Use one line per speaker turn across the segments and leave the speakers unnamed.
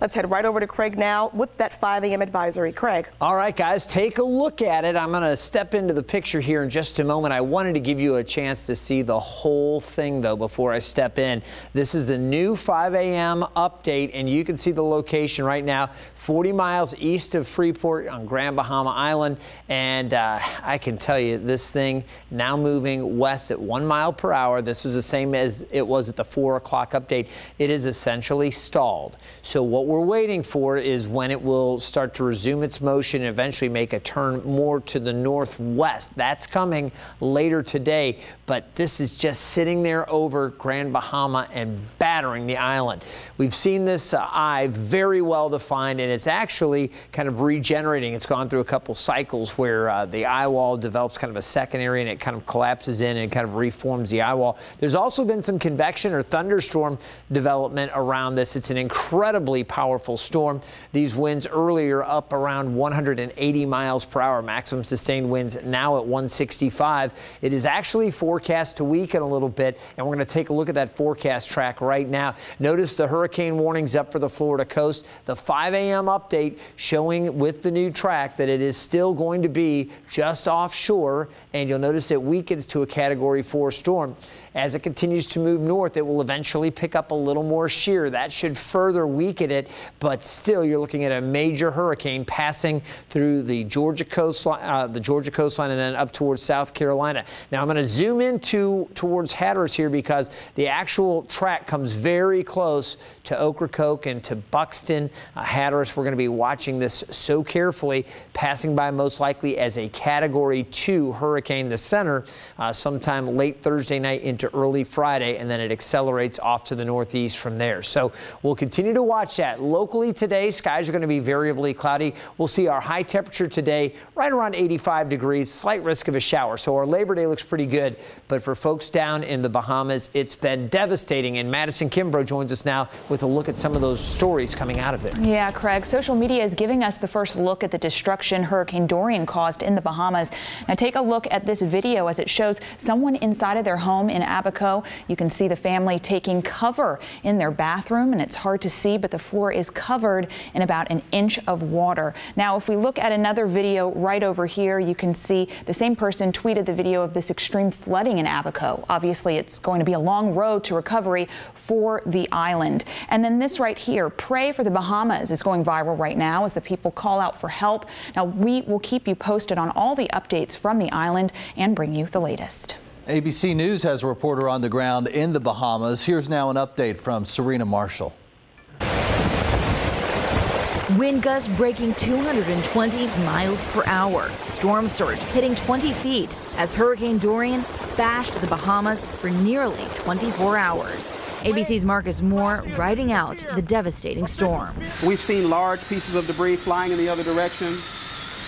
Let's head right over to Craig now with that 5 a.m. advisory. Craig.
All right, guys, take a look at it. I'm going to step into the picture here in just a moment. I wanted to give you a chance to see the whole thing, though, before I step in. This is the new 5 a.m. update, and you can see the location right now 40 miles east of Freeport on Grand Bahama Island. And uh, I can tell you, this thing now moving west at one mile per hour. This is the same as it was at the 4 o'clock update. It is essentially stalled. So, what we're waiting for is when it will start to resume its motion and eventually make a turn more to the northwest. That's coming later today, but this is just sitting there over Grand Bahama and battering the island. We've seen this uh, eye very well defined, and it's actually kind of regenerating. It's gone through a couple cycles where uh, the eye wall develops kind of a secondary and it kind of collapses in and kind of reforms the eye wall. There's also been some convection or thunderstorm development around this. It's an incredibly powerful storm. These winds earlier up around 180 miles per hour, maximum sustained winds now at 165. It is actually forecast to weaken a little bit, and we're going to take a look at that forecast track right now. Notice the hurricane warnings up for the Florida coast. The 5 a.m. update showing with the new track that it is still going to be just offshore, and you'll notice it weakens to a Category 4 storm. As it continues to move north, it will eventually pick up a little more shear. That should further weaken it, but still, you're looking at a major hurricane passing through the Georgia coastline, uh, the Georgia coastline, and then up towards South Carolina. Now, I'm going to zoom into towards Hatteras here because the actual track comes very close to Ocracoke and to Buxton. Uh, Hatteras, we're going to be watching this so carefully, passing by most likely as a Category 2 hurricane in the center uh, sometime late Thursday night into early Friday, and then it accelerates off to the northeast from there. So we'll continue to watch that. Locally today, skies are going to be variably cloudy. We'll see our high temperature today right around 85 degrees, slight risk of a shower. So our Labor Day looks pretty good. But for folks down in the Bahamas, it's been devastating. And Madison Kimbrough joins us now with a look at some of those stories coming out of there.
Yeah, Craig. Social media is giving us the first look at the destruction Hurricane Dorian caused in the Bahamas. Now take a look at this video as it shows someone inside of their home in Abaco. You can see the family taking cover in their bathroom, and it's hard to see, but the floor is covered in about an inch of water. Now, if we look at another video right over here, you can see the same person tweeted the video of this extreme flooding in Abaco. Obviously, it's going to be a long road to recovery for the island. And then this right here, Pray for the Bahamas is going viral right now as the people call out for help. Now, we will keep you posted on all the updates from the island and bring you the latest.
ABC News has a reporter on the ground in the Bahamas. Here's now an update from Serena Marshall.
Wind gusts breaking 220 miles per hour. Storm surge hitting 20 feet as Hurricane Dorian bashed the Bahamas for nearly 24 hours. ABC's Marcus Moore riding out the devastating storm.
We've seen large pieces of debris flying in the other direction.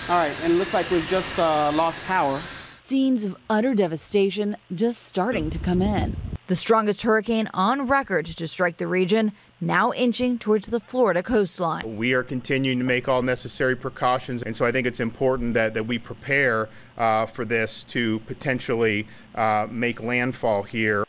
All right, and it looks like we've just uh, lost power.
Scenes of utter devastation just starting to come in. The strongest hurricane on record to strike the region, now inching towards the Florida coastline.
We are continuing to make all necessary precautions, and so I think it's important that, that we prepare uh, for this to potentially uh, make landfall here.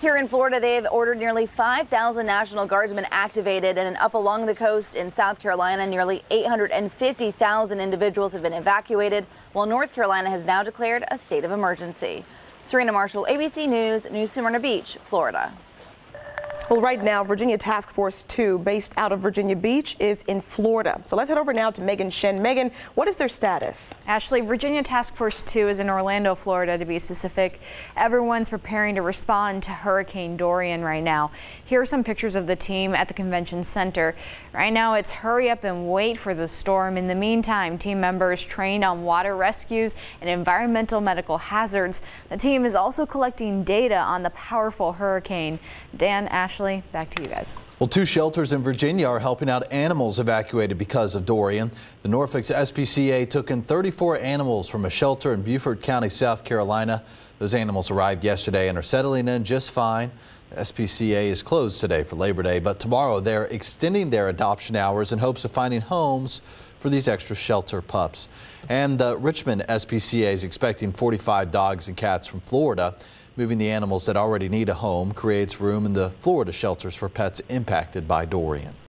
Here in Florida, they've ordered nearly 5,000 National Guardsmen activated, and up along the coast in South Carolina, nearly 850,000 individuals have been evacuated, while North Carolina has now declared a state of emergency. Serena Marshall, ABC News, New Smyrna Beach, Florida.
Well, right now, Virginia Task Force 2, based out of Virginia Beach, is in Florida. So let's head over now to Megan Shen. Megan, what is their status?
Ashley, Virginia Task Force 2 is in Orlando, Florida, to be specific. Everyone's preparing to respond to Hurricane Dorian right now. Here are some pictures of the team at the convention center. Right now, it's hurry up and wait for the storm. In the meantime, team members trained on water rescues and environmental medical hazards. The team is also collecting data on the powerful hurricane. Dan, Ashley, Ashley, back to you guys.
Well, two shelters in Virginia are helping out animals evacuated because of Dorian. The Norfolk SPCA took in 34 animals from a shelter in Beaufort County, South Carolina. Those animals arrived yesterday and are settling in just fine. The SPCA is closed today for Labor Day, but tomorrow they're extending their adoption hours in hopes of finding homes for these extra shelter pups. And the Richmond SPCA is expecting 45 dogs and cats from Florida. Moving the animals that already need a home creates room in the Florida shelters for pets impacted by Dorian.